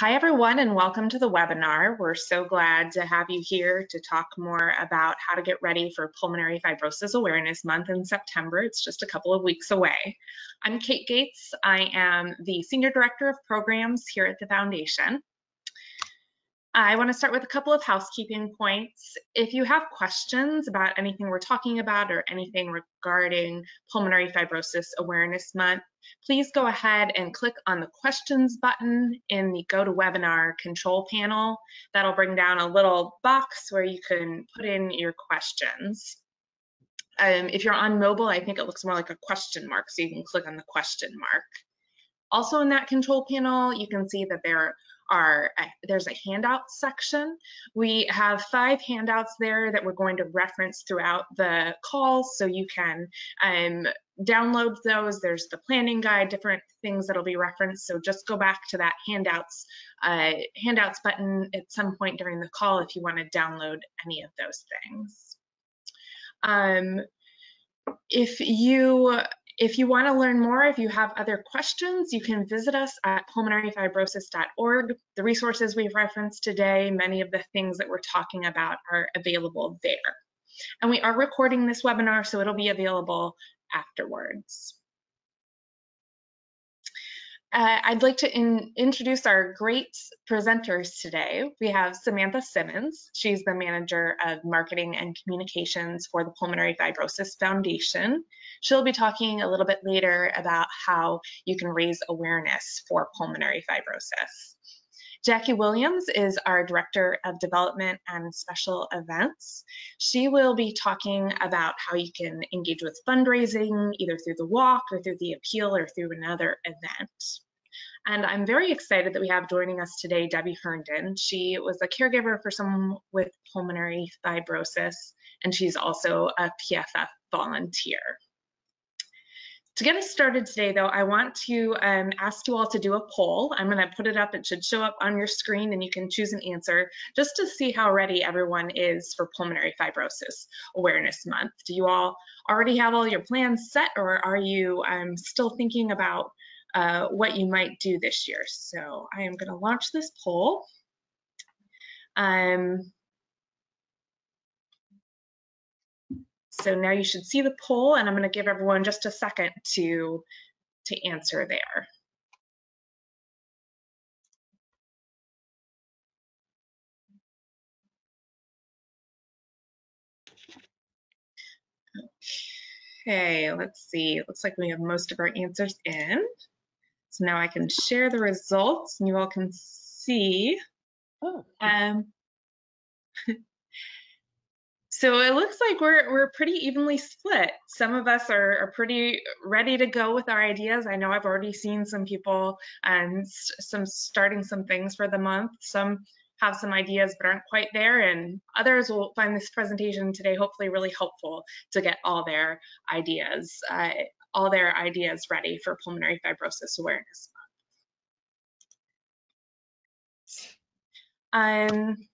Hi, everyone, and welcome to the webinar. We're so glad to have you here to talk more about how to get ready for Pulmonary Fibrosis Awareness Month in September. It's just a couple of weeks away. I'm Kate Gates. I am the Senior Director of Programs here at the Foundation. I want to start with a couple of housekeeping points. If you have questions about anything we're talking about or anything regarding Pulmonary Fibrosis Awareness Month, please go ahead and click on the questions button in the GoToWebinar control panel. That'll bring down a little box where you can put in your questions. Um, if you're on mobile, I think it looks more like a question mark, so you can click on the question mark. Also in that control panel, you can see that there are uh, there's a handout section. We have five handouts there that we're going to reference throughout the call, so you can um, download those. There's the planning guide, different things that'll be referenced. So just go back to that handouts uh, handouts button at some point during the call if you want to download any of those things. Um, if you if you want to learn more, if you have other questions, you can visit us at pulmonaryfibrosis.org. The resources we've referenced today, many of the things that we're talking about are available there. And we are recording this webinar, so it'll be available afterwards. Uh, I'd like to in, introduce our great presenters today. We have Samantha Simmons. She's the manager of marketing and communications for the Pulmonary Fibrosis Foundation. She'll be talking a little bit later about how you can raise awareness for pulmonary fibrosis. Jackie Williams is our Director of Development and Special Events. She will be talking about how you can engage with fundraising, either through the walk or through the appeal or through another event. And I'm very excited that we have joining us today Debbie Herndon. She was a caregiver for someone with pulmonary fibrosis, and she's also a PFF volunteer. To get us started today, though, I want to um, ask you all to do a poll. I'm going to put it up. It should show up on your screen, and you can choose an answer just to see how ready everyone is for Pulmonary Fibrosis Awareness Month. Do you all already have all your plans set, or are you um, still thinking about uh, what you might do this year? So I am going to launch this poll. Um, So now you should see the poll and I'm gonna give everyone just a second to, to answer there. Okay, let's see. It looks like we have most of our answers in. So now I can share the results and you all can see. Oh. Um, So it looks like we're we're pretty evenly split. Some of us are, are pretty ready to go with our ideas. I know I've already seen some people and some starting some things for the month. Some have some ideas but aren't quite there, and others will find this presentation today hopefully really helpful to get all their ideas, uh, all their ideas ready for Pulmonary Fibrosis Awareness Month. Um,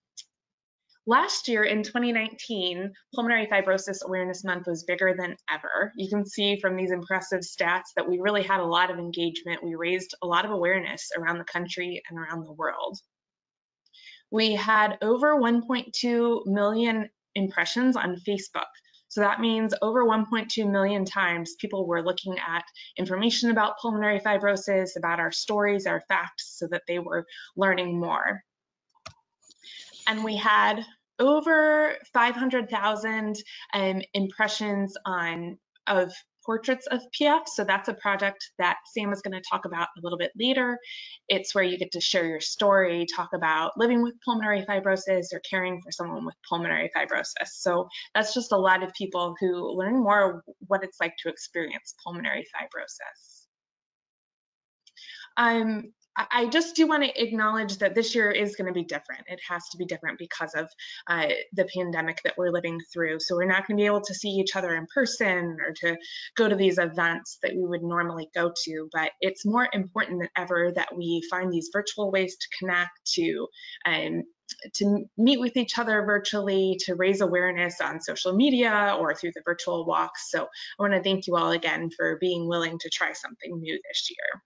Last year in 2019, Pulmonary Fibrosis Awareness Month was bigger than ever. You can see from these impressive stats that we really had a lot of engagement. We raised a lot of awareness around the country and around the world. We had over 1.2 million impressions on Facebook. So that means over 1.2 million times people were looking at information about pulmonary fibrosis, about our stories, our facts, so that they were learning more and we had over 500,000 um, impressions on of portraits of PF. So that's a project that Sam is going to talk about a little bit later. It's where you get to share your story, talk about living with pulmonary fibrosis or caring for someone with pulmonary fibrosis. So that's just a lot of people who learn more what it's like to experience pulmonary fibrosis. Um, I just do want to acknowledge that this year is going to be different. It has to be different because of uh, the pandemic that we're living through. So we're not going to be able to see each other in person or to go to these events that we would normally go to. But it's more important than ever that we find these virtual ways to connect, to um, to meet with each other virtually, to raise awareness on social media or through the virtual walks. So I want to thank you all again for being willing to try something new this year.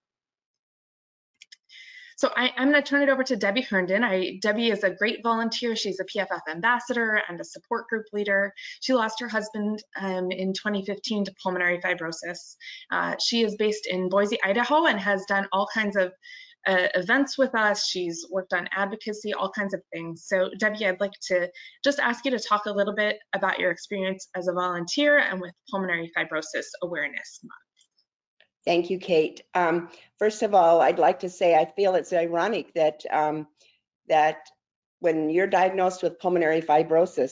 So I, am going to turn it over to Debbie Herndon. I, Debbie is a great volunteer. She's a PFF ambassador and a support group leader. She lost her husband um, in 2015 to pulmonary fibrosis. Uh, she is based in Boise, Idaho, and has done all kinds of uh, events with us. She's worked on advocacy, all kinds of things. So Debbie, I'd like to just ask you to talk a little bit about your experience as a volunteer and with Pulmonary Fibrosis Awareness Month. Thank you, Kate. Um, first of all, I'd like to say I feel it's ironic that um, that when you're diagnosed with pulmonary fibrosis,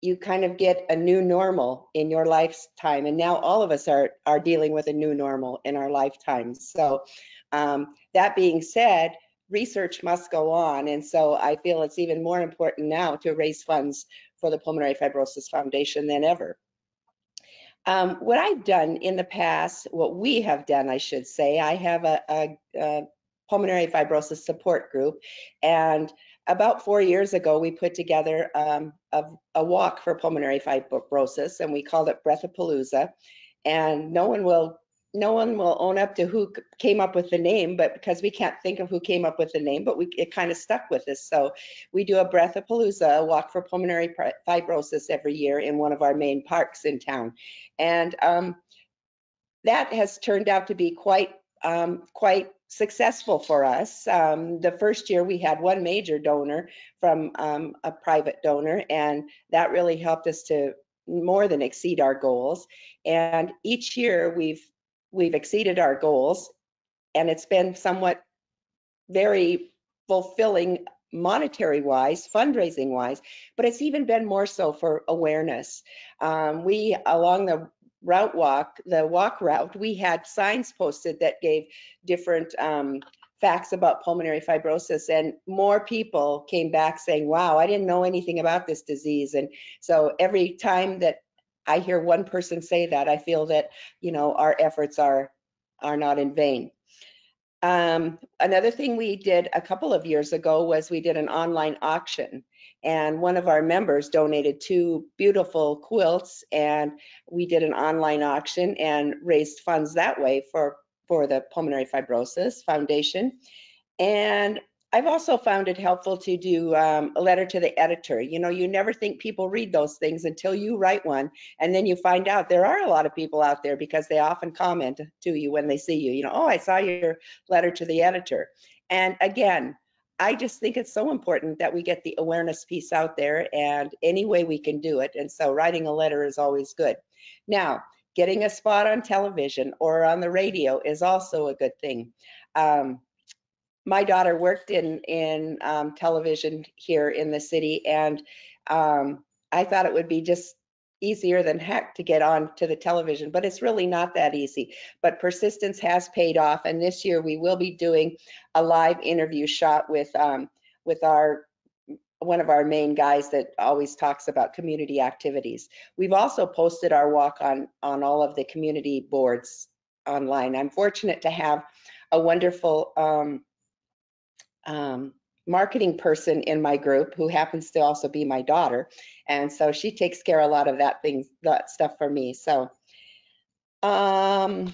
you kind of get a new normal in your lifetime, and now all of us are are dealing with a new normal in our lifetimes. So, um, that being said, research must go on, and so I feel it's even more important now to raise funds for the Pulmonary Fibrosis Foundation than ever. Um, what I've done in the past, what we have done, I should say, I have a, a, a pulmonary fibrosis support group, and about four years ago, we put together um, a, a, walk for pulmonary fibrosis, and we called it Breath of Breathapalooza. And no one will no one will own up to who came up with the name, but because we can't think of who came up with the name, but we it kind of stuck with us. So we do a breath Breathapalooza, a walk for pulmonary fibrosis every year in one of our main parks in town, and um, that has turned out to be quite um, quite successful for us. Um, the first year we had one major donor from um, a private donor, and that really helped us to more than exceed our goals. And each year we've we've exceeded our goals, and it's been somewhat very fulfilling monetary wise, fundraising wise, but it's even been more so for awareness. Um, we, along the route walk, the walk route, we had signs posted that gave different um, facts about pulmonary fibrosis and more people came back saying, wow, I didn't know anything about this disease. And so every time that I hear one person say that, I feel that, you know, our efforts are, are not in vain. Um, another thing we did a couple of years ago was we did an online auction and one of our members donated two beautiful quilts and we did an online auction and raised funds that way for for the pulmonary fibrosis foundation and I've also found it helpful to do um, a letter to the editor. You know, you never think people read those things until you write one, and then you find out there are a lot of people out there because they often comment to you when they see you. You know, oh, I saw your letter to the editor. And again, I just think it's so important that we get the awareness piece out there and any way we can do it. And so writing a letter is always good. Now, getting a spot on television or on the radio is also a good thing. Um, my daughter worked in in um, television here in the city, and um, I thought it would be just easier than heck to get on to the television, but it's really not that easy. But persistence has paid off, and this year we will be doing a live interview shot with um, with our one of our main guys that always talks about community activities. We've also posted our walk on on all of the community boards online. I'm fortunate to have a wonderful um, um, marketing person in my group who happens to also be my daughter. And so she takes care of a lot of that things, that stuff for me. So um,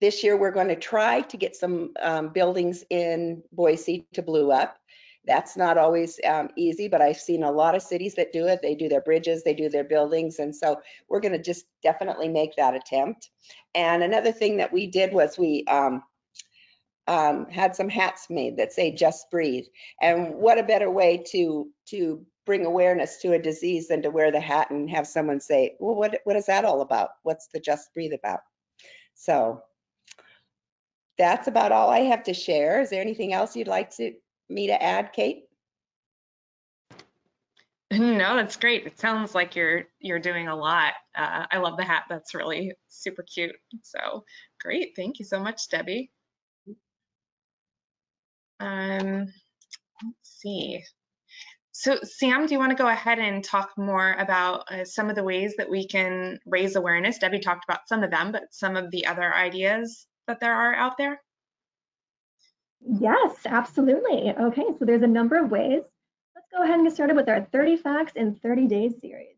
this year we're going to try to get some um, buildings in Boise to blue up. That's not always um, easy, but I've seen a lot of cities that do it. They do their bridges, they do their buildings. And so we're going to just definitely make that attempt. And another thing that we did was we um, um, had some hats made that say just breathe. And what a better way to to bring awareness to a disease than to wear the hat and have someone say well what what is that all about? What's the just breathe about? So that's about all i have to share. Is there anything else you'd like to me to add kate? No that's great. It sounds like you're you're doing a lot. Uh, i love the hat. That's really super cute. So great. Thank you so much debbie um, let's see. So Sam, do you want to go ahead and talk more about uh, some of the ways that we can raise awareness? Debbie talked about some of them, but some of the other ideas that there are out there? Yes, absolutely. Okay, so there's a number of ways. Let's go ahead and get started with our 30 Facts in 30 Days series.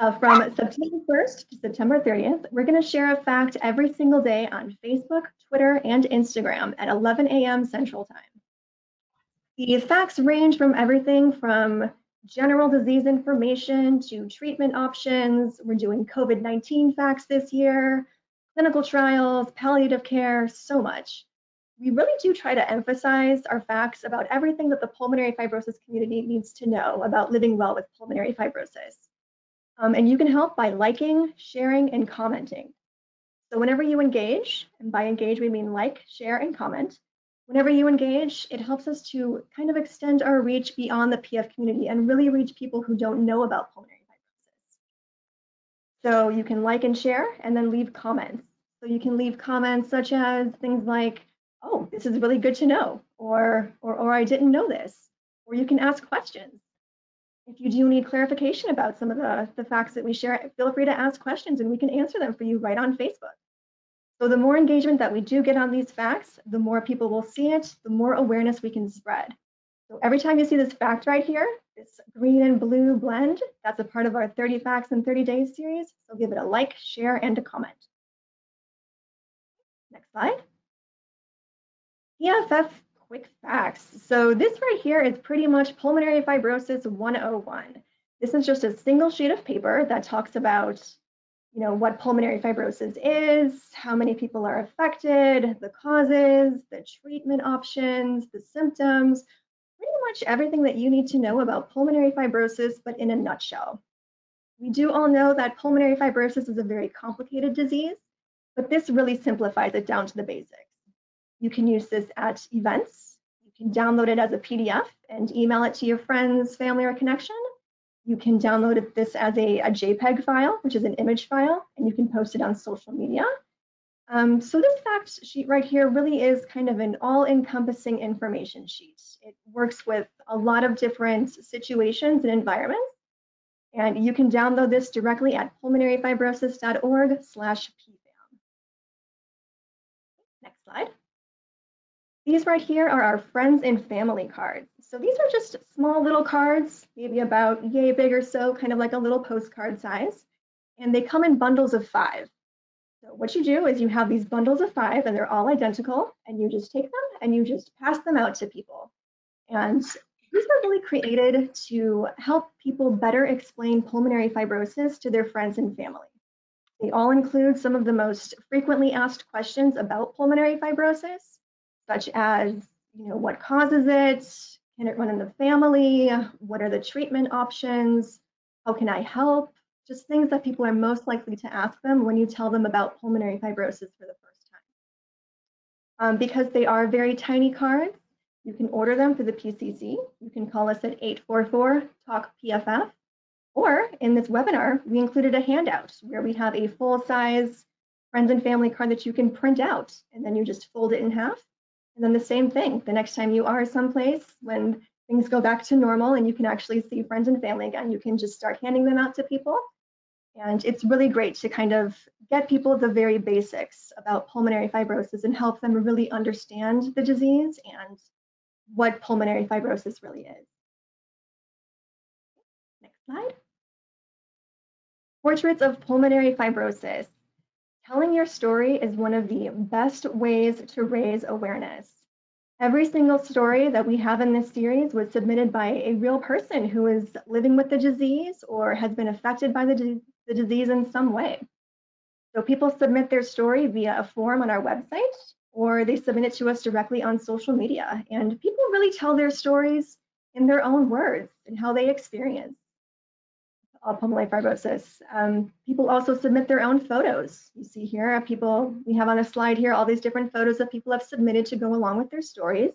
Uh, from September 1st to September 30th, we're going to share a fact every single day on Facebook, Twitter, and Instagram at 11 a.m. Central Time. The facts range from everything from general disease information to treatment options. We're doing COVID 19 facts this year, clinical trials, palliative care, so much. We really do try to emphasize our facts about everything that the pulmonary fibrosis community needs to know about living well with pulmonary fibrosis. Um, and you can help by liking, sharing, and commenting. So whenever you engage, and by engage we mean like, share, and comment, whenever you engage, it helps us to kind of extend our reach beyond the PF community and really reach people who don't know about pulmonary fibrosis. So you can like and share and then leave comments. So you can leave comments such as things like, oh, this is really good to know, or, or, or I didn't know this, or you can ask questions. If you do need clarification about some of the, the facts that we share, feel free to ask questions and we can answer them for you right on Facebook. So the more engagement that we do get on these facts, the more people will see it, the more awareness we can spread. So every time you see this fact right here, this green and blue blend, that's a part of our 30 facts in 30 days series. So give it a like, share, and a comment. Next slide. PFF quick facts. So this right here is pretty much pulmonary fibrosis 101. This is just a single sheet of paper that talks about, you know, what pulmonary fibrosis is, how many people are affected, the causes, the treatment options, the symptoms, pretty much everything that you need to know about pulmonary fibrosis, but in a nutshell. We do all know that pulmonary fibrosis is a very complicated disease, but this really simplifies it down to the basics. You can use this at events. You can download it as a PDF and email it to your friends, family, or connection. You can download this as a, a JPEG file, which is an image file, and you can post it on social media. Um, so this fact sheet right here really is kind of an all-encompassing information sheet. It works with a lot of different situations and environments. And you can download this directly at pulmonaryfibrosis.org slash pfam. Next slide. These right here are our friends and family cards. So these are just small little cards, maybe about yay big or so, kind of like a little postcard size. And they come in bundles of five. So what you do is you have these bundles of five and they're all identical and you just take them and you just pass them out to people. And these were really created to help people better explain pulmonary fibrosis to their friends and family. They all include some of the most frequently asked questions about pulmonary fibrosis such as, you know, what causes it? Can it run in the family? What are the treatment options? How can I help? Just things that people are most likely to ask them when you tell them about pulmonary fibrosis for the first time. Um, because they are very tiny cards, you can order them through the PCC. You can call us at 844-TALK-PFF. Or in this webinar, we included a handout where we have a full-size friends and family card that you can print out, and then you just fold it in half and then the same thing, the next time you are someplace, when things go back to normal and you can actually see friends and family again, you can just start handing them out to people. And it's really great to kind of get people the very basics about pulmonary fibrosis and help them really understand the disease and what pulmonary fibrosis really is. Next slide. Portraits of pulmonary fibrosis. Telling your story is one of the best ways to raise awareness. Every single story that we have in this series was submitted by a real person who is living with the disease or has been affected by the, the disease in some way. So people submit their story via a form on our website or they submit it to us directly on social media. And people really tell their stories in their own words and how they experience pulmonary fibrosis. Um, people also submit their own photos. You see here, people, we have on a slide here all these different photos that people have submitted to go along with their stories.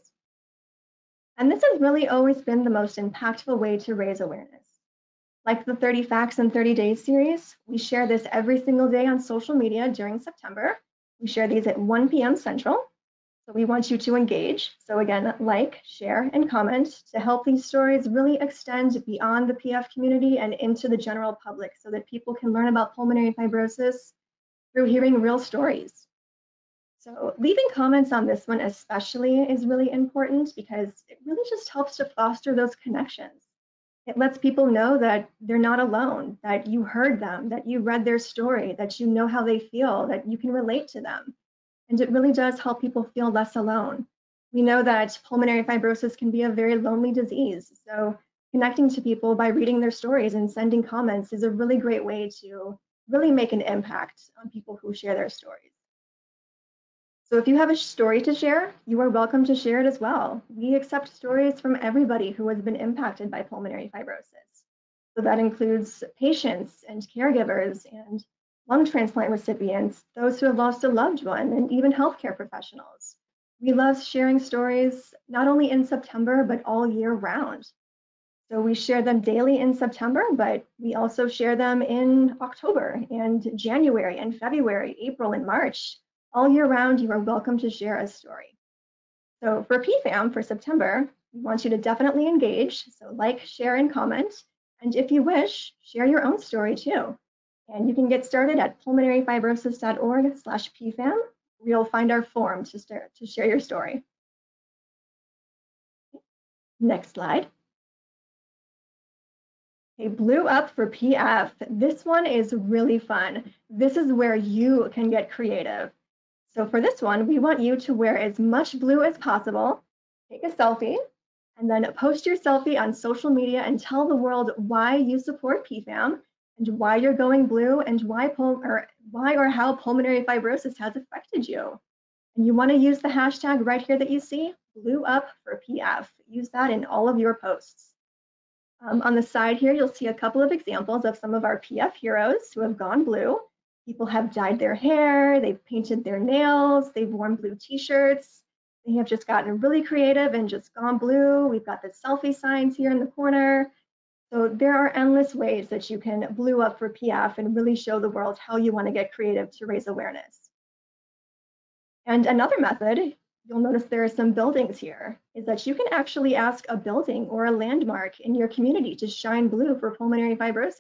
And this has really always been the most impactful way to raise awareness. Like the 30 Facts in 30 Days series, we share this every single day on social media during September. We share these at 1 p.m. Central. So we want you to engage. So again, like, share, and comment to help these stories really extend beyond the PF community and into the general public so that people can learn about pulmonary fibrosis through hearing real stories. So leaving comments on this one especially is really important because it really just helps to foster those connections. It lets people know that they're not alone, that you heard them, that you read their story, that you know how they feel, that you can relate to them. And it really does help people feel less alone. We know that pulmonary fibrosis can be a very lonely disease. So connecting to people by reading their stories and sending comments is a really great way to really make an impact on people who share their stories. So if you have a story to share, you are welcome to share it as well. We accept stories from everybody who has been impacted by pulmonary fibrosis. So that includes patients and caregivers and lung transplant recipients, those who have lost a loved one, and even healthcare professionals. We love sharing stories not only in September, but all year round. So we share them daily in September, but we also share them in October and January and February, April and March. All year round, you are welcome to share a story. So for PFAM for September, we want you to definitely engage. So like, share, and comment. And if you wish, share your own story too. And you can get started at pulmonaryfibrosis.org slash PFAM. You'll find our form to, start, to share your story. Next slide. Okay, Blue Up for PF. This one is really fun. This is where you can get creative. So for this one, we want you to wear as much blue as possible, take a selfie, and then post your selfie on social media and tell the world why you support PFAM and why you're going blue and why, or why or how pulmonary fibrosis has affected you. And you want to use the hashtag right here that you see, blue up for PF. Use that in all of your posts. Um, on the side here, you'll see a couple of examples of some of our PF heroes who have gone blue. People have dyed their hair, they've painted their nails, they've worn blue t-shirts. They have just gotten really creative and just gone blue. We've got the selfie signs here in the corner. So there are endless ways that you can blue up for PF and really show the world how you want to get creative to raise awareness. And another method, you'll notice there are some buildings here, is that you can actually ask a building or a landmark in your community to shine blue for pulmonary fibrosis.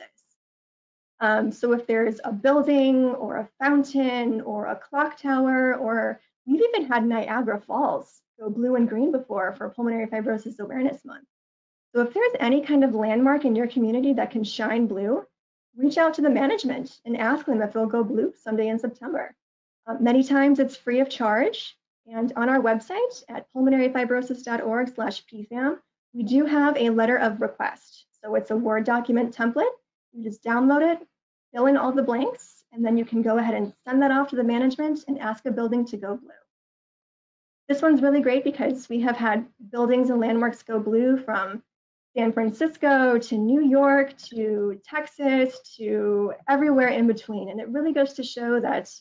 Um, so if there's a building or a fountain or a clock tower, or we've even had Niagara Falls go blue and green before for Pulmonary Fibrosis Awareness Month. So if there's any kind of landmark in your community that can shine blue, reach out to the management and ask them if they'll go blue someday in September. Uh, many times it's free of charge. And on our website at pulmonaryfibrosis.org slash PFAM, we do have a letter of request. So it's a Word document template. You just download it, fill in all the blanks, and then you can go ahead and send that off to the management and ask a building to go blue. This one's really great because we have had buildings and landmarks go blue from San Francisco to New York to Texas to everywhere in between. And it really goes to show that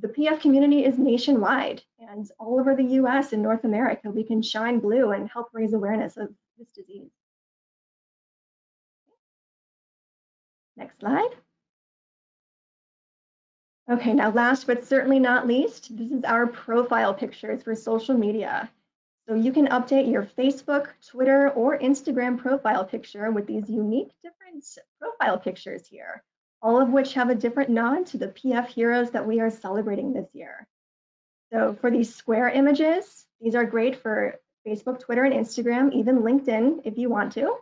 the PF community is nationwide and all over the US and North America, we can shine blue and help raise awareness of this disease. Next slide. Okay, now last but certainly not least, this is our profile pictures for social media. So you can update your Facebook, Twitter, or Instagram profile picture with these unique different profile pictures here, all of which have a different nod to the PF heroes that we are celebrating this year. So for these square images, these are great for Facebook, Twitter, and Instagram, even LinkedIn if you want to.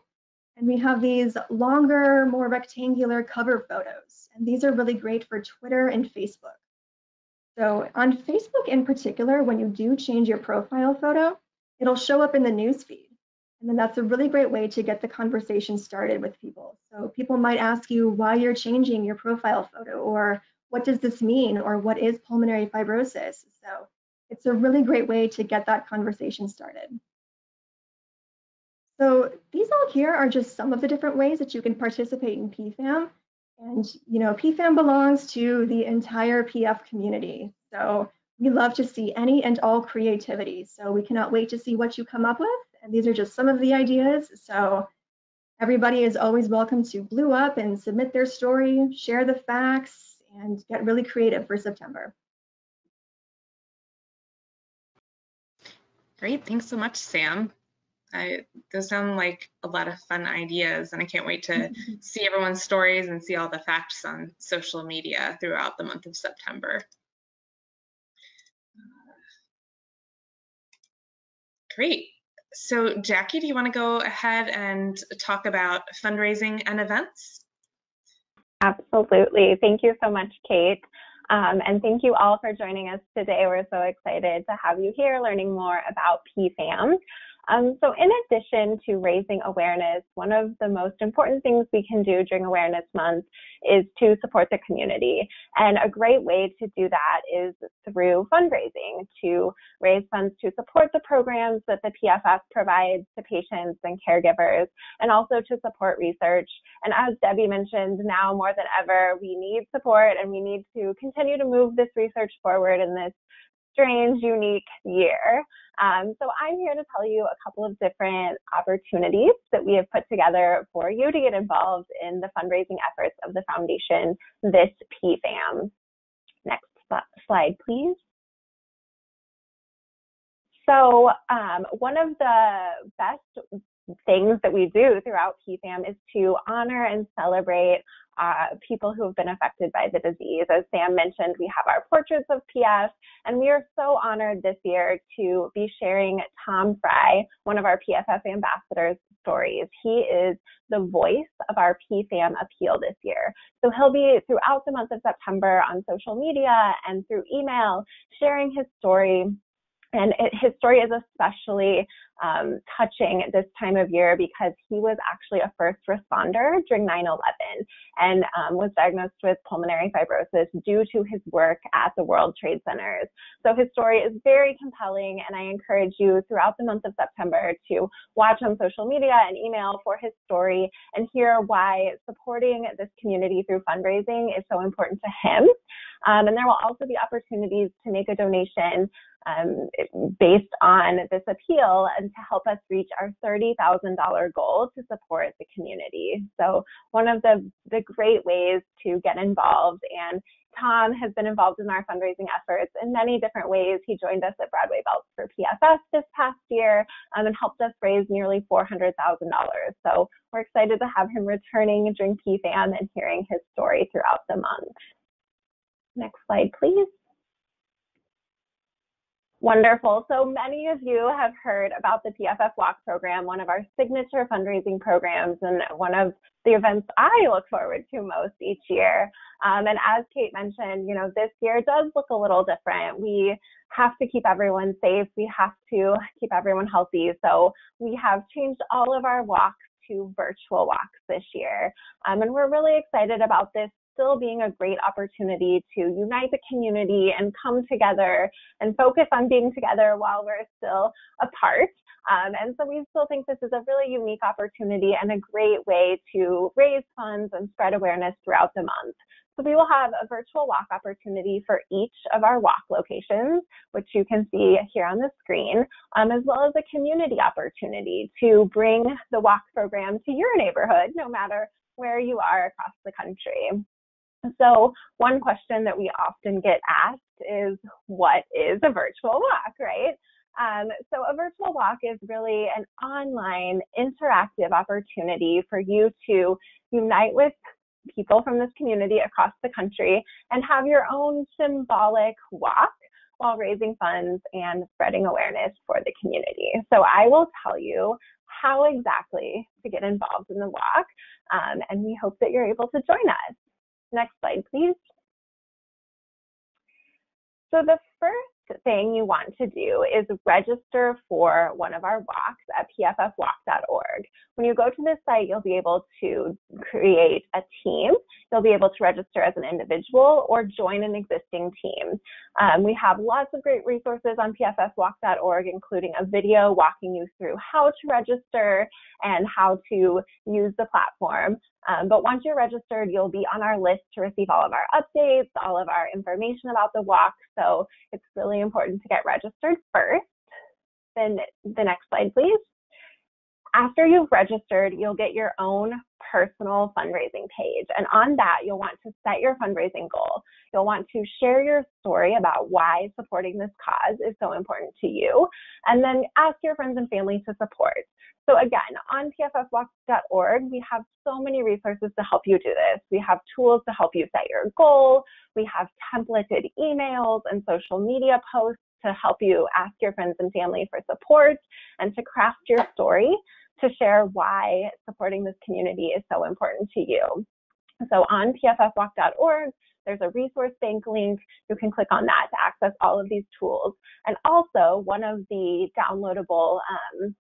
And we have these longer, more rectangular cover photos. And these are really great for Twitter and Facebook. So on Facebook in particular, when you do change your profile photo, it'll show up in the newsfeed. And then that's a really great way to get the conversation started with people. So people might ask you why you're changing your profile photo or what does this mean or what is pulmonary fibrosis? So it's a really great way to get that conversation started. So these all here are just some of the different ways that you can participate in PFAM. And you know, PFAM belongs to the entire PF community. So we love to see any and all creativity. So we cannot wait to see what you come up with. And these are just some of the ideas. So everybody is always welcome to blue up and submit their story, share the facts, and get really creative for September. Great, thanks so much, Sam. I, those sound like a lot of fun ideas, and I can't wait to see everyone's stories and see all the facts on social media throughout the month of September. Great. So Jackie, do you want to go ahead and talk about fundraising and events? Absolutely. Thank you so much, Kate. Um, and thank you all for joining us today. We're so excited to have you here learning more about PFAM. Um, so in addition to raising awareness, one of the most important things we can do during Awareness Month is to support the community. And a great way to do that is through fundraising, to raise funds to support the programs that the PFF provides to patients and caregivers, and also to support research. And as Debbie mentioned, now more than ever, we need support and we need to continue to move this research forward in this strange, unique year. Um, so I'm here to tell you a couple of different opportunities that we have put together for you to get involved in the fundraising efforts of the foundation this PFAM. Next slide, please. So um, one of the best things that we do throughout PFAM is to honor and celebrate uh, people who have been affected by the disease. As Sam mentioned, we have our portraits of PF, and we are so honored this year to be sharing Tom Fry, one of our PFF ambassadors, stories. He is the voice of our PFAM appeal this year. So he'll be throughout the month of September on social media and through email sharing his story and it, his story is especially um, touching this time of year because he was actually a first responder during 9 11 and um, was diagnosed with pulmonary fibrosis due to his work at the World Trade Centers. So his story is very compelling, and I encourage you throughout the month of September to watch on social media and email for his story and hear why supporting this community through fundraising is so important to him. Um, and there will also be opportunities to make a donation um, based on this appeal and to help us reach our $30,000 goal to support the community. So one of the, the great ways to get involved and Tom has been involved in our fundraising efforts in many different ways. He joined us at Broadway Belts for PFS this past year um, and helped us raise nearly $400,000. So we're excited to have him returning during PFAM and hearing his story throughout the month. Next slide, please. Wonderful. So many of you have heard about the PFF Walk program, one of our signature fundraising programs and one of the events I look forward to most each year. Um, and as Kate mentioned, you know, this year does look a little different. We have to keep everyone safe. We have to keep everyone healthy. So we have changed all of our walks to virtual walks this year. Um, and we're really excited about this still being a great opportunity to unite the community and come together and focus on being together while we're still apart. Um, and so we still think this is a really unique opportunity and a great way to raise funds and spread awareness throughout the month. So we will have a virtual walk opportunity for each of our walk locations, which you can see here on the screen, um, as well as a community opportunity to bring the walk program to your neighborhood, no matter where you are across the country. So one question that we often get asked is, what is a virtual walk, right? Um, so a virtual walk is really an online interactive opportunity for you to unite with people from this community across the country and have your own symbolic walk while raising funds and spreading awareness for the community. So I will tell you how exactly to get involved in the walk, um, and we hope that you're able to join us. Next slide, please. So the first thing you want to do is register for one of our walks at pffwalk.org. When you go to this site, you'll be able to create a team. You'll be able to register as an individual or join an existing team. Um, we have lots of great resources on pffwalk.org, including a video walking you through how to register and how to use the platform. Um, but once you're registered, you'll be on our list to receive all of our updates, all of our information about the walk. So it's really important to get registered first. Then the next slide, please. After you've registered, you'll get your own personal fundraising page. And on that, you'll want to set your fundraising goal. You'll want to share your story about why supporting this cause is so important to you, and then ask your friends and family to support. So again, on pffwalk.org, we have so many resources to help you do this. We have tools to help you set your goal. We have templated emails and social media posts to help you ask your friends and family for support and to craft your story to share why supporting this community is so important to you. So on pffwalk.org, there's a resource bank link. You can click on that to access all of these tools. And also, one of the downloadable um,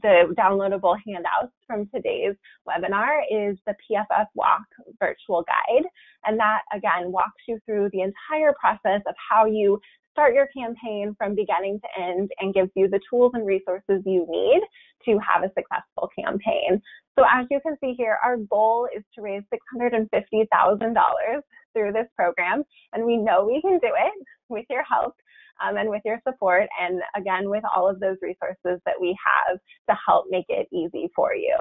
the downloadable handouts from today's webinar is the PFF Walk virtual guide. And that again walks you through the entire process of how you start your campaign from beginning to end and gives you the tools and resources you need to have a successful campaign. So as you can see here, our goal is to raise $650,000 through this program, and we know we can do it with your help um, and with your support, and again, with all of those resources that we have to help make it easy for you.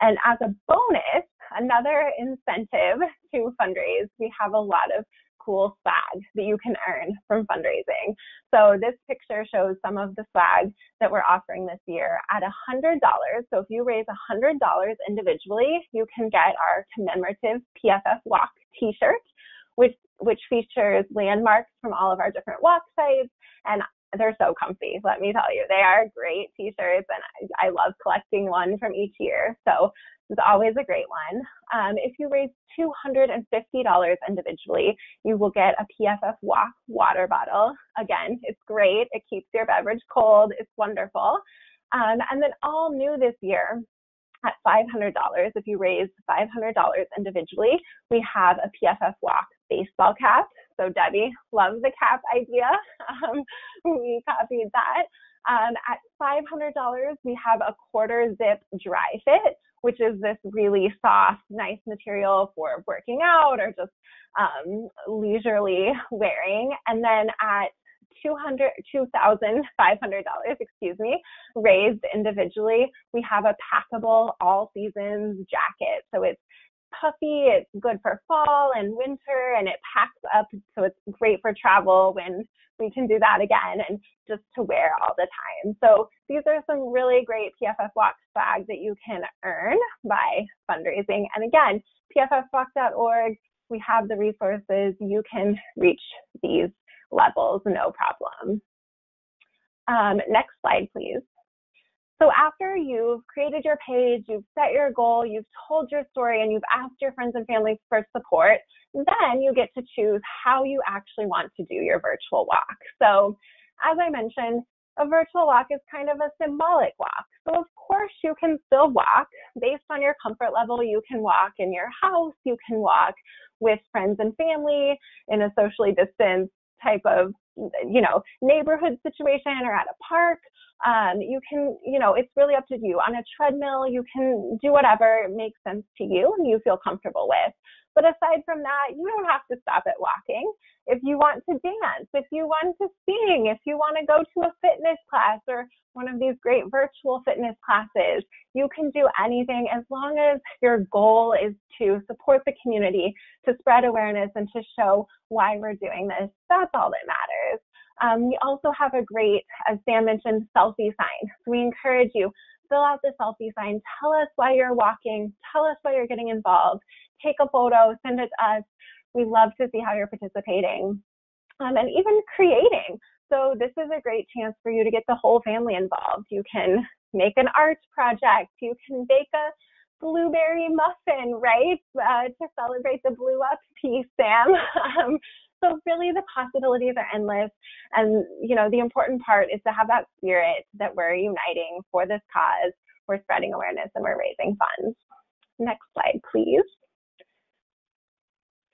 And as a bonus, another incentive to fundraise, we have a lot of cool swag that you can earn from fundraising. So this picture shows some of the swag that we're offering this year at $100. So if you raise $100 individually, you can get our commemorative PFF Walk t-shirt, which, which features landmarks from all of our different walk sites and they're so comfy. Let me tell you, they are great t-shirts, and I, I love collecting one from each year. So it's always a great one. Um, if you raise $250 individually, you will get a PFF Walk water bottle. Again, it's great. It keeps your beverage cold. It's wonderful. Um, and then all new this year, at $500, if you raise $500 individually, we have a PFF Walk baseball cap. So Debbie loves the cap idea. Um, we copied that. Um, at $500, we have a quarter zip dry fit, which is this really soft, nice material for working out or just um, leisurely wearing. And then at $2,500, excuse me, raised individually, we have a packable all seasons jacket. So it's puffy, it's good for fall and winter, and it packs up. So it's great for travel when we can do that again and just to wear all the time. So these are some really great PFF Walk swag that you can earn by fundraising. And again, pffwalk.org, we have the resources. You can reach these levels, no problem. Um, next slide, please. So after you've created your page, you've set your goal, you've told your story, and you've asked your friends and family for support, then you get to choose how you actually want to do your virtual walk. So as I mentioned, a virtual walk is kind of a symbolic walk. So of course you can still walk based on your comfort level. You can walk in your house, you can walk with friends and family in a socially distanced type of you know neighborhood situation or at a park um, you can you know it's really up to you. On a treadmill you can do whatever makes sense to you and you feel comfortable with. But aside from that you don't have to stop at walking. If you want to dance if you want to sing if you want to go to a fitness class or one of these great virtual fitness classes you can do anything as long as your goal is to support the community to spread awareness and to show why we're doing this. That's all that matters um, we also have a great, as Sam mentioned, selfie sign. We encourage you, fill out the selfie sign, tell us why you're walking, tell us why you're getting involved, take a photo, send it to us. We love to see how you're participating um, and even creating. So this is a great chance for you to get the whole family involved. You can make an art project, you can bake a blueberry muffin, right, uh, to celebrate the blue up piece, Sam. Um, so really the possibilities are endless. And, you know, the important part is to have that spirit that we're uniting for this cause, we're spreading awareness and we're raising funds. Next slide, please.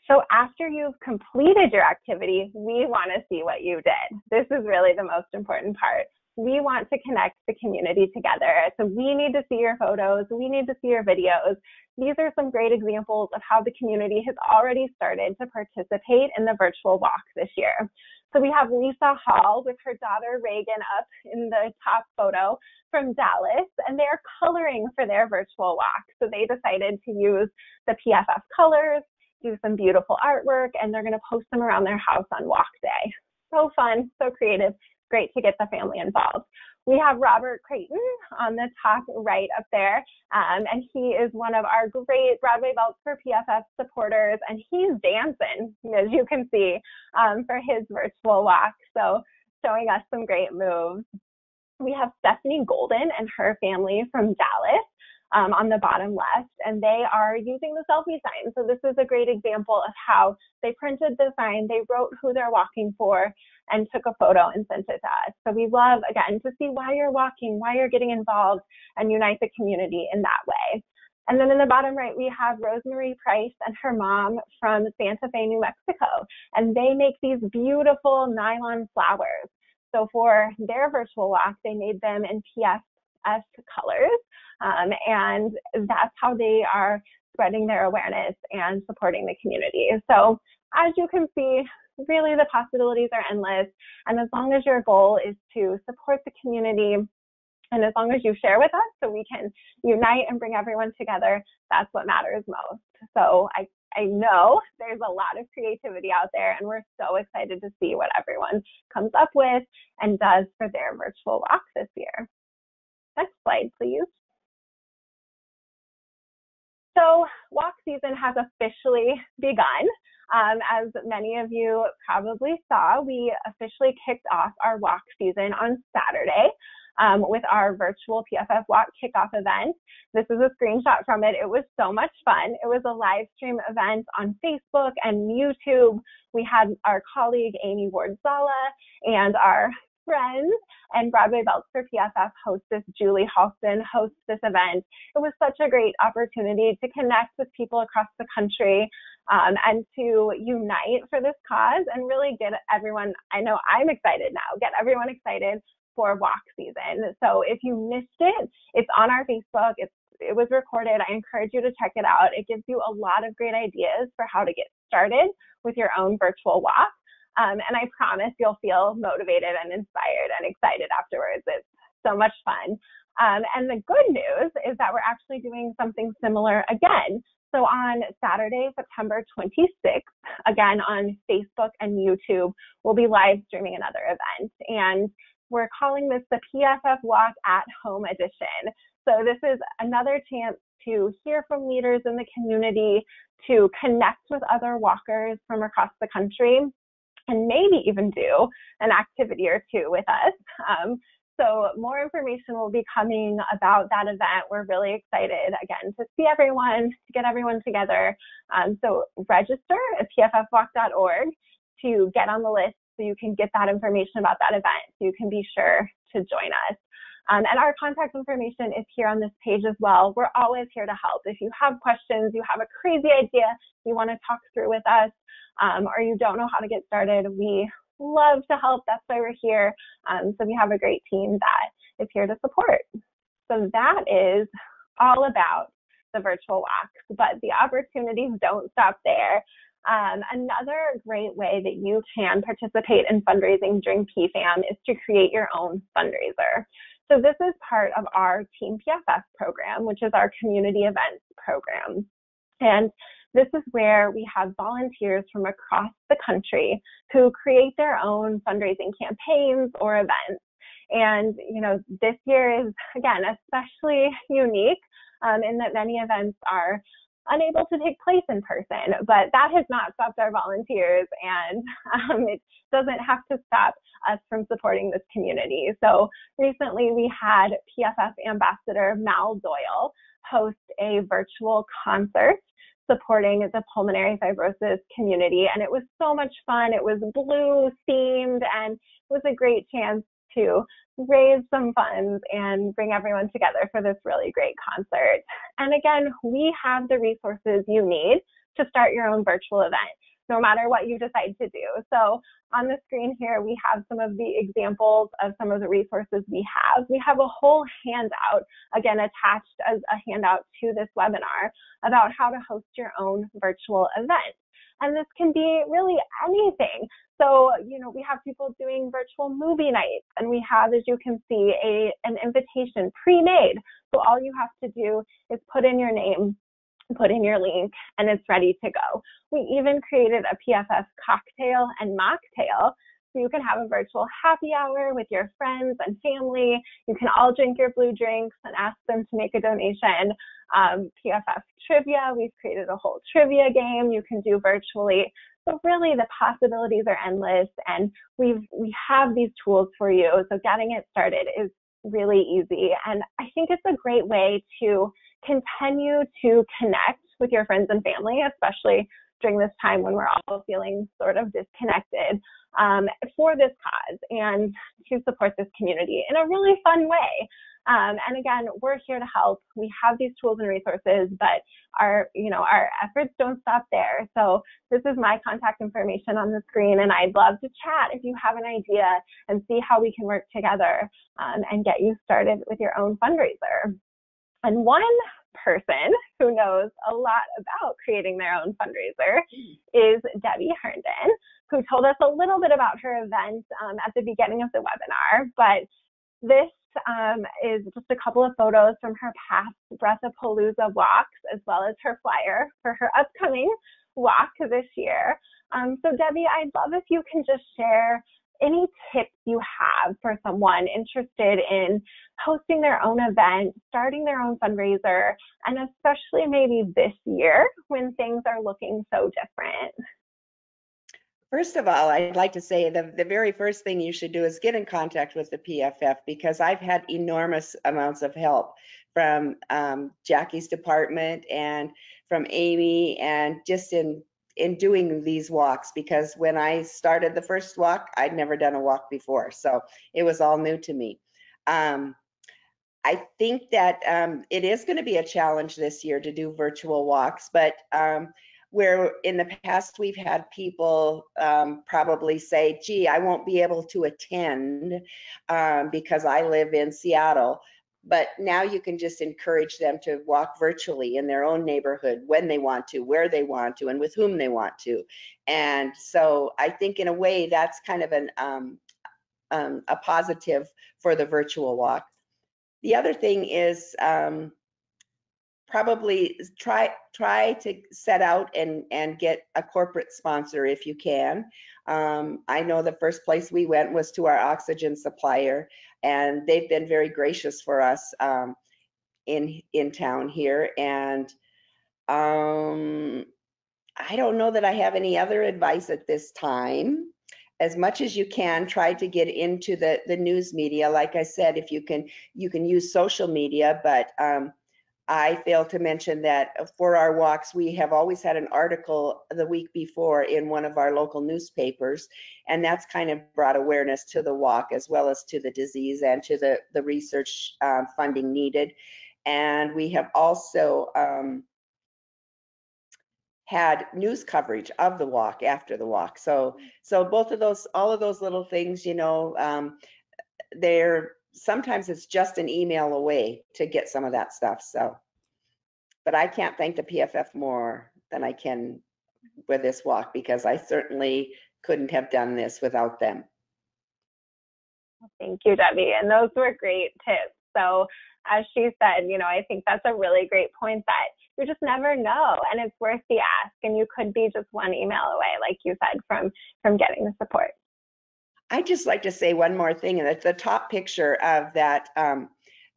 So after you've completed your activity, we want to see what you did. This is really the most important part we want to connect the community together. So we need to see your photos, we need to see your videos. These are some great examples of how the community has already started to participate in the virtual walk this year. So we have Lisa Hall with her daughter Reagan up in the top photo from Dallas, and they're coloring for their virtual walk. So they decided to use the PFF colors, do some beautiful artwork, and they're going to post them around their house on walk day. So fun, so creative great to get the family involved. We have Robert Creighton on the top right up there, um, and he is one of our great Broadway Belts for PFF supporters, and he's dancing, as you can see, um, for his virtual walk. So showing us some great moves. We have Stephanie Golden and her family from Dallas um, on the bottom left, and they are using the selfie sign. So this is a great example of how they printed the sign, they wrote who they're walking for, and took a photo and sent it to us. So we love, again, to see why you're walking, why you're getting involved, and unite the community in that way. And then in the bottom right, we have Rosemary Price and her mom from Santa Fe, New Mexico. And they make these beautiful nylon flowers. So for their virtual walk, they made them in Colors. Um, and that's how they are spreading their awareness and supporting the community. So as you can see, really the possibilities are endless. And as long as your goal is to support the community, and as long as you share with us so we can unite and bring everyone together, that's what matters most. So I, I know there's a lot of creativity out there, and we're so excited to see what everyone comes up with and does for their virtual walk this year. Next slide, please. So walk season has officially begun. Um, as many of you probably saw, we officially kicked off our walk season on Saturday um, with our virtual PFF Walk kickoff event. This is a screenshot from it. It was so much fun. It was a live stream event on Facebook and YouTube. We had our colleague Amy Ward Zala and our friends and Broadway Belts for PFF hostess Julie Halston hosts this event. It was such a great opportunity to connect with people across the country um, and to unite for this cause and really get everyone, I know I'm excited now, get everyone excited for walk season. So if you missed it, it's on our Facebook. It's it was recorded. I encourage you to check it out. It gives you a lot of great ideas for how to get started with your own virtual walk. Um, and I promise you'll feel motivated and inspired and excited afterwards. It's so much fun. Um, and the good news is that we're actually doing something similar again. So on Saturday, September 26th, again on Facebook and YouTube, we'll be live streaming another event. And we're calling this the PFF Walk at Home Edition. So this is another chance to hear from leaders in the community, to connect with other walkers from across the country, and maybe even do an activity or two with us. Um, so more information will be coming about that event. We're really excited again to see everyone, to get everyone together. Um, so register at pffwalk.org to get on the list so you can get that information about that event. So you can be sure to join us. Um, and our contact information is here on this page as well. We're always here to help. If you have questions, you have a crazy idea you want to talk through with us, um, or you don't know how to get started, we love to help. That's why we're here. Um, so we have a great team that is here to support. So that is all about the virtual walks, but the opportunities don't stop there. Um, another great way that you can participate in fundraising during PFAM is to create your own fundraiser. So this is part of our Team PFF program, which is our community events program. And this is where we have volunteers from across the country who create their own fundraising campaigns or events. And, you know, this year is, again, especially unique um, in that many events are unable to take place in person, but that has not stopped our volunteers and um, it doesn't have to stop us from supporting this community. So recently we had PFF Ambassador Mal Doyle host a virtual concert supporting the pulmonary fibrosis community and it was so much fun. It was blue themed and it was a great chance to raise some funds and bring everyone together for this really great concert. And again, we have the resources you need to start your own virtual event, no matter what you decide to do. So on the screen here, we have some of the examples of some of the resources we have. We have a whole handout, again, attached as a handout to this webinar about how to host your own virtual event. And this can be really anything. So, you know, we have people doing virtual movie nights and we have, as you can see, a, an invitation pre-made. So all you have to do is put in your name, put in your link, and it's ready to go. We even created a PFF cocktail and mocktail So you can have a virtual happy hour with your friends and family. You can all drink your blue drinks and ask them to make a donation. Um, PFF trivia, we've created a whole trivia game you can do virtually. So really the possibilities are endless and we've, we have these tools for you. So getting it started is really easy. And I think it's a great way to continue to connect with your friends and family, especially during this time when we're all feeling sort of disconnected um, for this cause and to support this community in a really fun way. Um, and again, we're here to help. We have these tools and resources, but our, you know, our efforts don't stop there. So this is my contact information on the screen, and I'd love to chat if you have an idea and see how we can work together um, and get you started with your own fundraiser. And one person who knows a lot about creating their own fundraiser is Debbie Herndon, who told us a little bit about her event um, at the beginning of the webinar. But this um, is just a couple of photos from her past Breath of Breathapalooza walks, as well as her flyer for her upcoming walk this year. Um, so Debbie, I'd love if you can just share any tips you have for someone interested in hosting their own event, starting their own fundraiser, and especially maybe this year when things are looking so different? First of all, I'd like to say the, the very first thing you should do is get in contact with the PFF because I've had enormous amounts of help from um, Jackie's department and from Amy and just in in doing these walks because when I started the first walk, I'd never done a walk before. So it was all new to me. Um, I think that um, it is going to be a challenge this year to do virtual walks, but um, where in the past we've had people um, probably say, gee, I won't be able to attend um, because I live in Seattle. But now you can just encourage them to walk virtually in their own neighborhood when they want to, where they want to, and with whom they want to. And so I think in a way that's kind of an um, um, a positive for the virtual walk. The other thing is um, probably try try to set out and and get a corporate sponsor if you can. Um, I know the first place we went was to our oxygen supplier, and they've been very gracious for us um, in in town here. And um, I don't know that I have any other advice at this time. As much as you can, try to get into the the news media. Like I said, if you can, you can use social media, but um, I failed to mention that for our walks, we have always had an article the week before in one of our local newspapers, and that's kind of brought awareness to the walk as well as to the disease and to the, the research um, funding needed. And we have also um, had news coverage of the walk after the walk. So, so both of those, all of those little things, you know, um, they're sometimes it's just an email away to get some of that stuff. So, but I can't thank the PFF more than I can with this walk because I certainly couldn't have done this without them. Thank you, Debbie. And those were great tips. So, as she said, you know, I think that's a really great point that you just never know and it's worth the ask and you could be just one email away like you said from from getting the support. I just like to say one more thing, and it's the top picture of that um,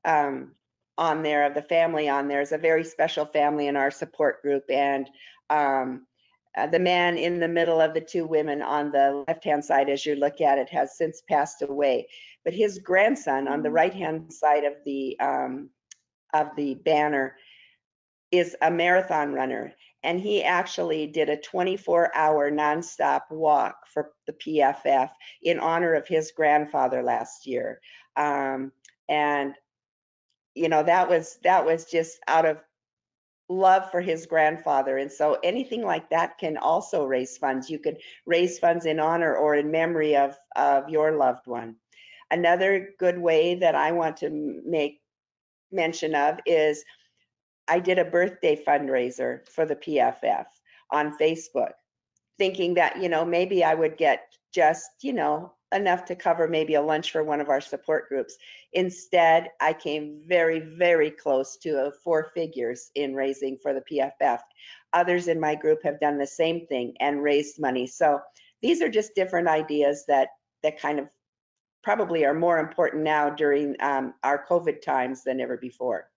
um, on there of the family on there is a very special family in our support group, and um, uh, the man in the middle of the two women on the left-hand side, as you look at it, has since passed away. But his grandson on the mm-hmm. right-hand side of the um, of the banner is a marathon runner and he actually did a 24 hour nonstop walk for the PFF in honor of his grandfather last year. Um, and you know that was that was just out of love for his grandfather. And so anything like that can also raise funds. You could raise funds in honor or in memory of of your loved one. Another good way that i want to make mention of is I did a birthday fundraiser for the PFF on Facebook, thinking that, you know, maybe I would get just, you know, enough to cover maybe a lunch for one of our support groups. Instead, I came very, very close to four figures in raising for the PFF. Others in my group have done the same thing and raised money. So these are just different ideas that that kind of probably are more important now during um, our COVID times than ever before.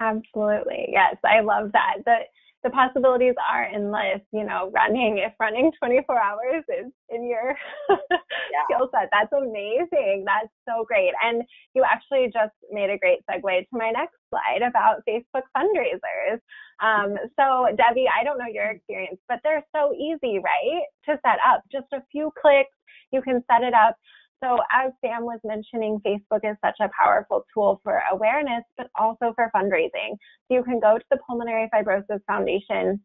Absolutely. Yes, I love that. The the possibilities are endless, you know, running if running 24 hours is in your yeah. skill set. That's amazing. That's so great. And you actually just made a great segue to my next slide about Facebook fundraisers. Um, so Debbie, I don't know your experience, but they're so easy, right? To set up just a few clicks, you can set it up. So as Sam was mentioning, Facebook is such a powerful tool for awareness, but also for fundraising. So you can go to the Pulmonary Fibrosis Foundation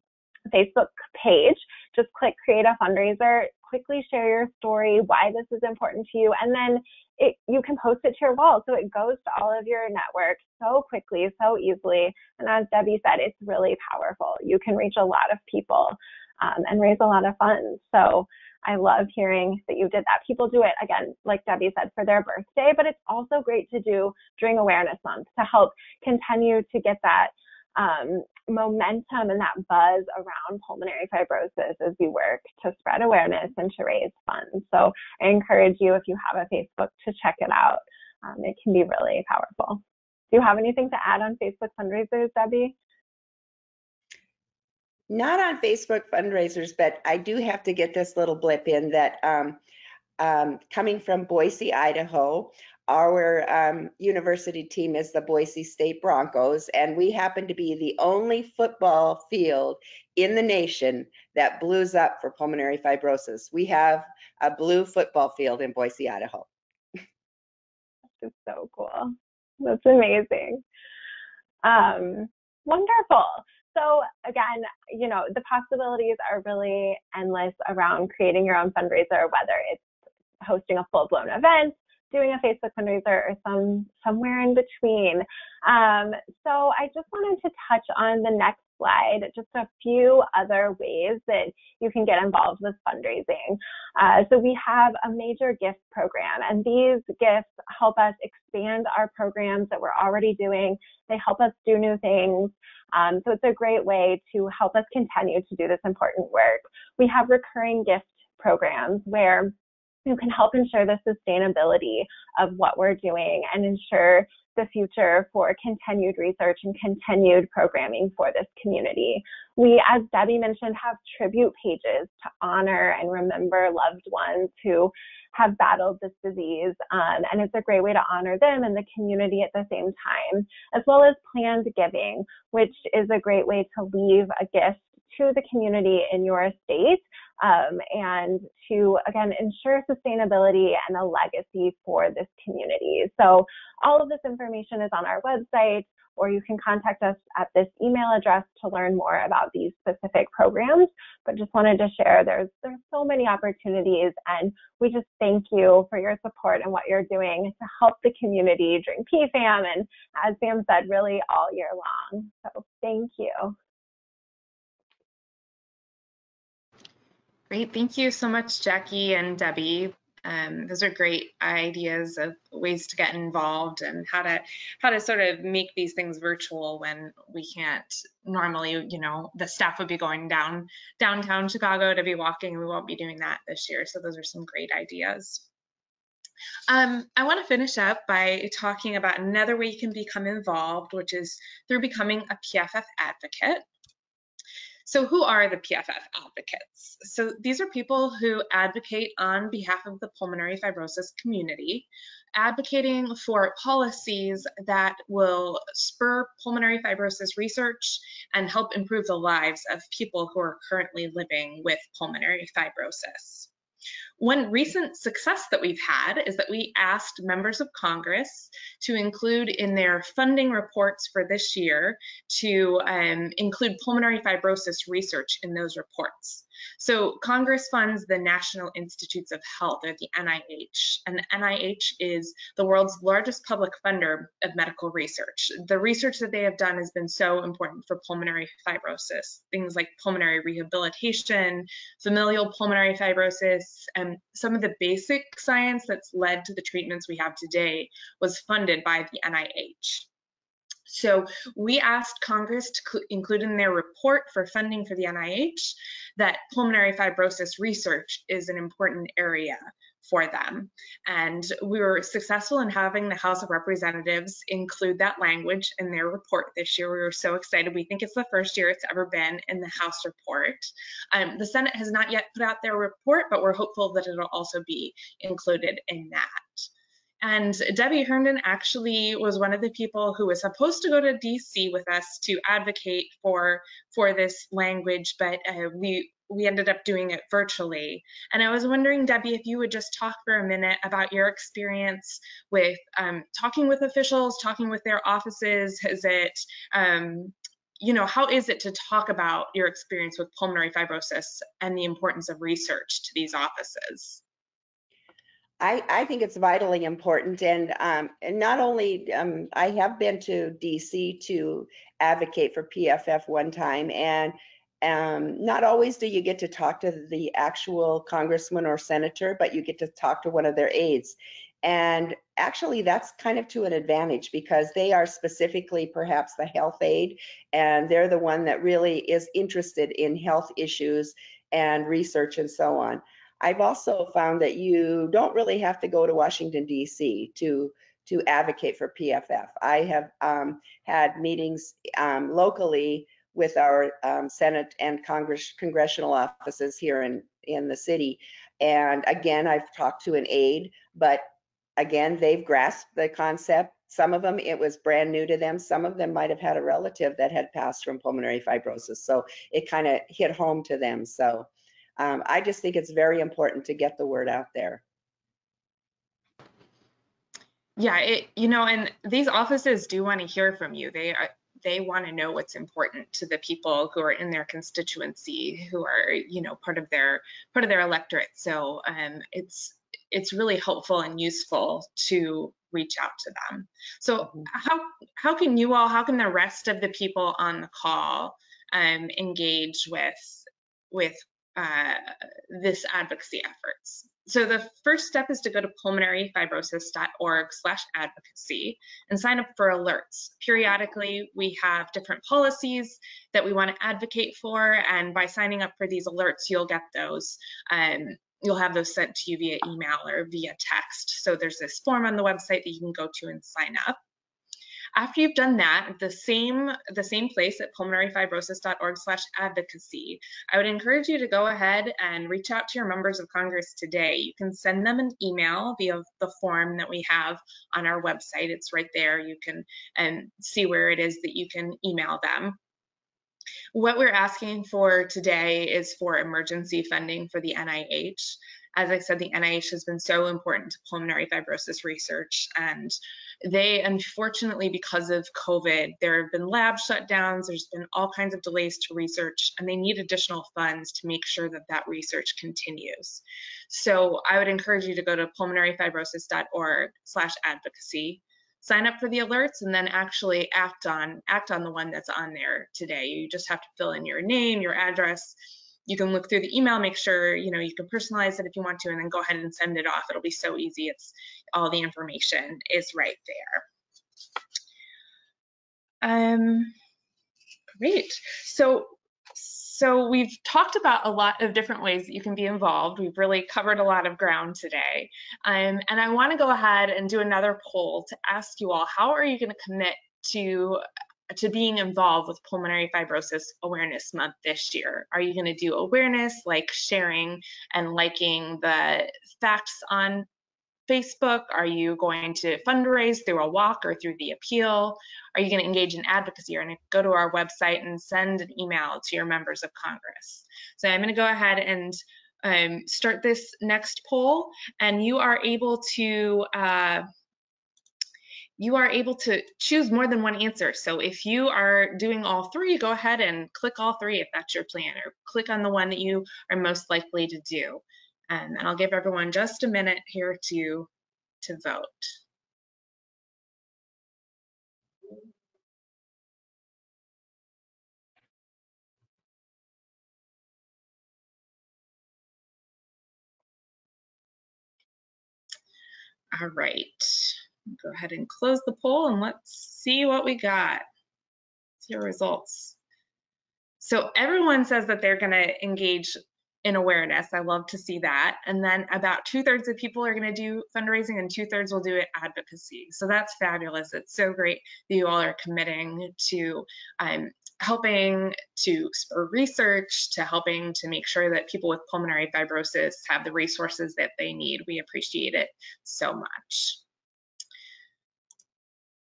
Facebook page, just click create a fundraiser, quickly share your story, why this is important to you, and then it, you can post it to your wall. So it goes to all of your network so quickly, so easily. And as Debbie said, it's really powerful. You can reach a lot of people um, and raise a lot of funds. So I love hearing that you did that. People do it again, like Debbie said, for their birthday, but it's also great to do during Awareness Month to help continue to get that um, momentum and that buzz around pulmonary fibrosis as we work to spread awareness and to raise funds. So I encourage you, if you have a Facebook, to check it out. Um, it can be really powerful. Do you have anything to add on Facebook fundraisers, Debbie? Not on Facebook fundraisers, but I do have to get this little blip in that um, um, coming from Boise, Idaho, our um, university team is the Boise State Broncos, and we happen to be the only football field in the nation that blues up for pulmonary fibrosis. We have a blue football field in Boise, Idaho. That's so cool. That's amazing. Um, wonderful. So again, you know, the possibilities are really endless around creating your own fundraiser, whether it's hosting a full blown event, doing a Facebook fundraiser or some somewhere in between. Um, so I just wanted to touch on the next slide, just a few other ways that you can get involved with fundraising. Uh, so we have a major gift program, and these gifts help us expand our programs that we're already doing. They help us do new things. Um, so it's a great way to help us continue to do this important work. We have recurring gift programs where you can help ensure the sustainability of what we're doing and ensure the future for continued research and continued programming for this community. We, as Debbie mentioned, have tribute pages to honor and remember loved ones who have battled this disease. Um, and it's a great way to honor them and the community at the same time, as well as planned giving, which is a great way to leave a gift to the community in your state um, and to, again, ensure sustainability and a legacy for this community. So all of this information is on our website or you can contact us at this email address to learn more about these specific programs. But just wanted to share there's there's so many opportunities and we just thank you for your support and what you're doing to help the community during PFAM and as Sam said, really all year long. So thank you. Great. Thank you so much, Jackie and Debbie. Um, those are great ideas of ways to get involved and how to how to sort of make these things virtual when we can't normally you know the staff would be going down downtown chicago to be walking we won't be doing that this year so those are some great ideas um, I want to finish up by talking about another way you can become involved, which is through becoming a PFF advocate. So who are the PFF advocates? So these are people who advocate on behalf of the pulmonary fibrosis community, advocating for policies that will spur pulmonary fibrosis research and help improve the lives of people who are currently living with pulmonary fibrosis. One recent success that we've had is that we asked members of Congress to include in their funding reports for this year to um, include pulmonary fibrosis research in those reports. So Congress funds the National Institutes of Health, or the NIH, and the NIH is the world's largest public funder of medical research. The research that they have done has been so important for pulmonary fibrosis, things like pulmonary rehabilitation, familial pulmonary fibrosis, and some of the basic science that's led to the treatments we have today was funded by the NIH. So we asked Congress to include in their report for funding for the NIH that pulmonary fibrosis research is an important area for them. And we were successful in having the House of Representatives include that language in their report this year. We were so excited. We think it's the first year it's ever been in the House report. Um, the Senate has not yet put out their report, but we're hopeful that it'll also be included in that. And Debbie Herndon actually was one of the people who was supposed to go to DC with us to advocate for for this language, but uh, we we ended up doing it virtually. And I was wondering, Debbie, if you would just talk for a minute about your experience with um, talking with officials, talking with their offices. Is it um, you know, how is it to talk about your experience with pulmonary fibrosis and the importance of research to these offices? I, I think it's vitally important. And, um, and not only, um, I have been to DC to advocate for PFF one time, and um, not always do you get to talk to the actual congressman or senator, but you get to talk to one of their aides. And actually, that's kind of to an advantage because they are specifically perhaps the health aide, and they're the one that really is interested in health issues and research and so on. I've also found that you don't really have to go to Washington, D.C. to to advocate for PFF. I have um, had meetings um, locally with our um, Senate and Congress congressional offices here in in the city, and again, I've talked to an aide, but again, they've grasped the concept. Some of them, it was brand new to them. Some of them might have had a relative that had passed from pulmonary fibrosis, so it kind of hit home to them. So um, I just think it's very important to get the word out there. Yeah, it, you know, and these offices do want to hear from you. They are, they want to know what's important to the people who are in their constituency, who are, you know, part of their part of their electorate. So um, it's it's really helpful and useful to reach out to them. So mm-hmm. how how can you all, how can the rest of the people on the call um, engage with with uh, this advocacy efforts. So the first step is to go to pulmonaryfibrosis.org slash advocacy and sign up for alerts. Periodically, we have different policies that we want to advocate for, and by signing up for these alerts, you'll get those. Um, you'll have those sent to you via email or via text. So there's this form on the website that you can go to and sign up. After you've done that, the same the same place at pulmonaryfibrosis.org slash advocacy, I would encourage you to go ahead and reach out to your members of Congress today. You can send them an email via the form that we have on our website. It's right there. You can and see where it is that you can email them. What we're asking for today is for emergency funding for the NIH. As I said, the NIH has been so important to pulmonary fibrosis research, and they, unfortunately, because of COVID, there have been lab shutdowns, there's been all kinds of delays to research, and they need additional funds to make sure that that research continues. So I would encourage you to go to pulmonaryfibrosis.org slash advocacy, sign up for the alerts and then actually act on act on the one that's on there today. You just have to fill in your name, your address, you can look through the email, make sure, you know, you can personalize it if you want to, and then go ahead and send it off. It'll be so easy. It's all the information is right there. Um, great. So, so we've talked about a lot of different ways that you can be involved. We've really covered a lot of ground today. Um, and I want to go ahead and do another poll to ask you all, how are you going to commit to to being involved with Pulmonary Fibrosis Awareness Month this year? Are you going to do awareness like sharing and liking the facts on Facebook? Are you going to fundraise through a walk or through the appeal? Are you going to engage in advocacy? Or going to go to our website and send an email to your members of Congress? So I'm going to go ahead and um, start this next poll, and you are able to uh, you are able to choose more than one answer. So if you are doing all three, go ahead and click all three if that's your plan, or click on the one that you are most likely to do. Um, and I'll give everyone just a minute here to, to vote. All right. Go ahead and close the poll and let's see what we got. See your results. So everyone says that they're going to engage in awareness. I love to see that. And then about two thirds of people are going to do fundraising and two thirds will do it advocacy. So that's fabulous. It's so great that you all are committing to um, helping to spur research, to helping to make sure that people with pulmonary fibrosis have the resources that they need. We appreciate it so much.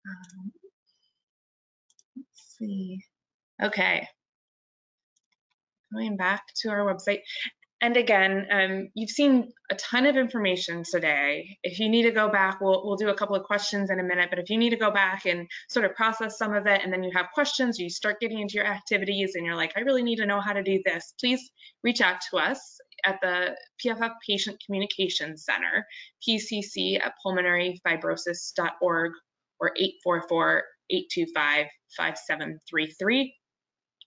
Um, let's see. Okay. Going back to our website. And again, um, you've seen a ton of information today. If you need to go back, we'll, we'll do a couple of questions in a minute, but if you need to go back and sort of process some of it and then you have questions, you start getting into your activities and you're like, I really need to know how to do this, please reach out to us at the PFF Patient Communications Center, pcc at pulmonaryfibrosis.org or 844-825-5733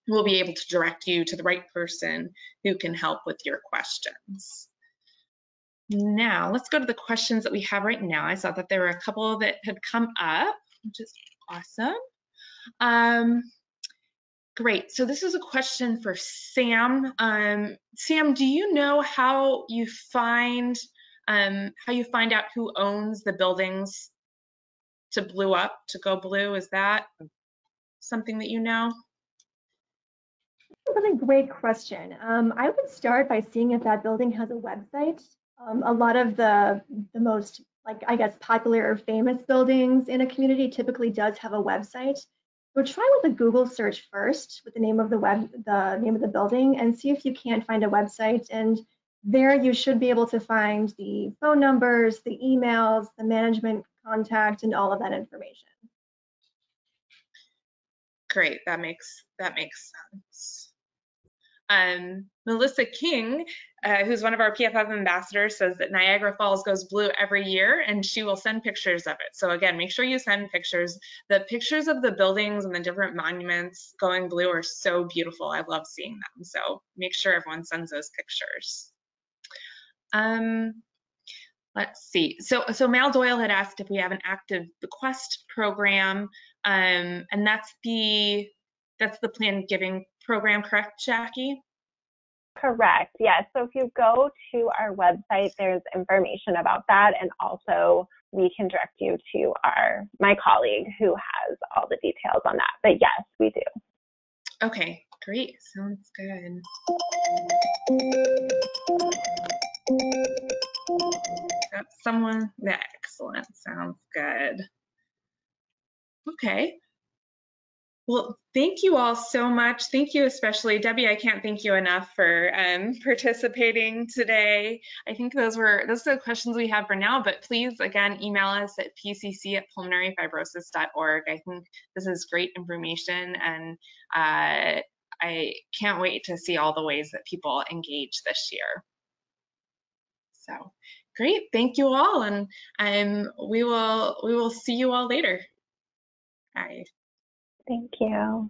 we'll be able to direct you to the right person who can help with your questions. Now, let's go to the questions that we have right now. I saw that there were a couple that had come up, which is awesome. Um, great, so this is a question for Sam. Um, Sam, do you know how you find um, how you find out who owns the buildings to Blue Up, to Go Blue? Is that something that you know? That's a great question. Um, I would start by seeing if that building has a website. Um, a lot of the the most like I guess popular or famous buildings in a community typically does have a website. So try with a Google search first with the name of the web the name of the building and see if you can't find a website and there you should be able to find the phone numbers, the emails, the management contact and all of that information. Great, that makes that makes sense. Um, Melissa King, uh, who's one of our PFF ambassadors, says that Niagara Falls goes blue every year and she will send pictures of it. So again, make sure you send pictures. The pictures of the buildings and the different monuments going blue are so beautiful. I love seeing them. So make sure everyone sends those pictures. Um, let's see. So, so Mal Doyle had asked if we have an active bequest program, um, and that's the that's the planned giving program, correct, Jackie? Correct. Yes. So if you go to our website, there's information about that, and also we can direct you to our my colleague who has all the details on that. But yes, we do. Okay, great. Sounds good. Someone. Yeah, excellent. Sounds good. Okay. Well, thank you all so much. Thank you especially, Debbie. I can't thank you enough for um, participating today. I think those were those are the questions we have for now. But please, again, email us at pcc at pulmonaryfibrosis.org. I think this is great information, and uh, I can't wait to see all the ways that people engage this year. So great, thank you all, and um, we will we will see you all later. Bye. Thank you.